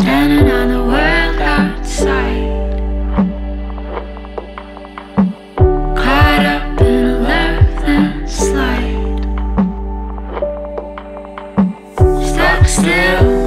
standing on the world outside. Caught up in a left slide. Stuck still.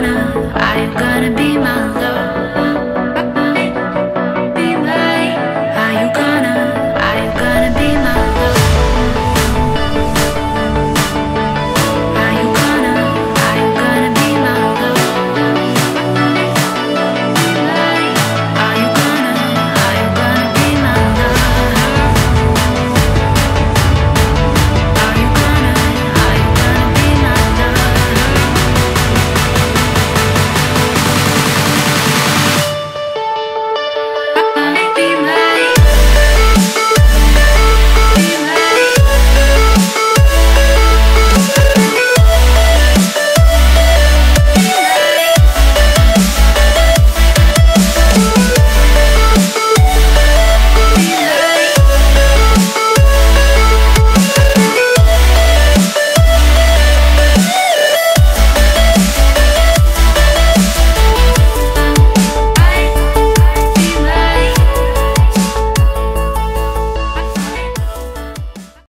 Gonna, are you gonna be my?